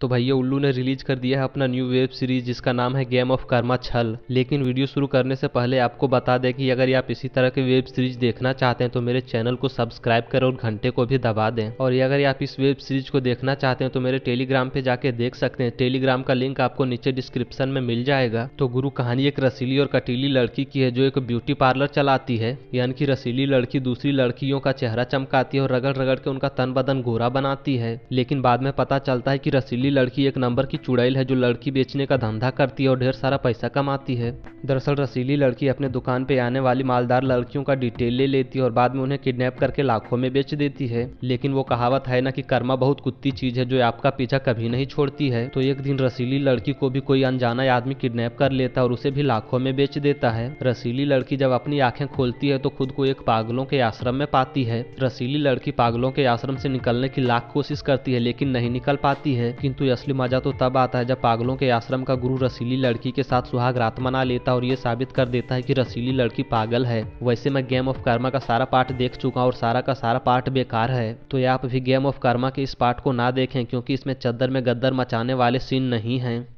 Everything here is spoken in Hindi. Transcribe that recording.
तो भैया उल्लू ने रिलीज़ कर दिया है अपना न्यू वेब सीरीज़ जिसका नाम है गेम ऑफ़ कर्मा छल लेकिन वीडियो शुरू करने से पहले आपको बता दें कि अगर आप इसी तरह के वेब सीरीज़ देखना चाहते हैं तो मेरे चैनल को सब्सक्राइब करें और घंटे को भी दबा दें। और अगर आप इस वेब सीरीज़ को देखना चाहते हैं तो मेरे टेलीग्राम पे जाके देख सकते हैं। टेलीग्राम का लिंक आपको नीचे डिस्क्रिप्शन में मिल जाएगा। तो गुरु कहानी एक रसीली और कटीली लड़की की है, जो एक ब्यूटी पार्लर चलाती है। यानी कि रसीली लड़की दूसरी लड़कियों का चेहरा चमकाती है और रगड़ रगड़ के उनका तन बदन गोरा बनाती है। लेकिन बाद में पता चलता है कि रसीली लड़की एक नंबर की चुड़ैल है जो लड़की बेचने का धंधा करती है और ढेर सारा पैसा कमाती है। दरअसल रसीली लड़की अपने दुकान पे आने वाली मालदार लड़कियों का डिटेल ले लेती है और बाद में उन्हें किडनैप करके लाखों में बेच देती है। लेकिन वो कहावत है ना कि कर्मा बहुत कुत्ती चीज़ है जो आपका पीछा कभी नहीं छोड़ती है। तो एक दिन रसीली लड़की को भी कोई अनजाना आदमी किडनैप कर लेता और उसे भी लाखों में बेच देता है। रसीली लड़की जब अपनी आँखें खोलती है तो खुद को एक पागलों के आश्रम में पाती है। रसीली लड़की पागलों के आश्रम से निकलने की लाख कोशिश करती है, लेकिन नहीं निकल पाती है। किंतु असली मज़ा तो तब आता है जब पागलों के आश्रम का गुरु रसीली लड़की के साथ सुहाग रात मना लेता और ये साबित कर देता है कि रसीली लड़की पागल है। वैसे मैं गेम ऑफ़ कर्मा का सारा पार्ट देख चुका और सारा का सारा पार्ट बेकार है। तो आप भी गेम ऑफ़ कर्मा के इस पार्ट को ना देखें, क्योंकि इसमें चद्दर में गद्दर मचाने वाले सीन नहीं हैं।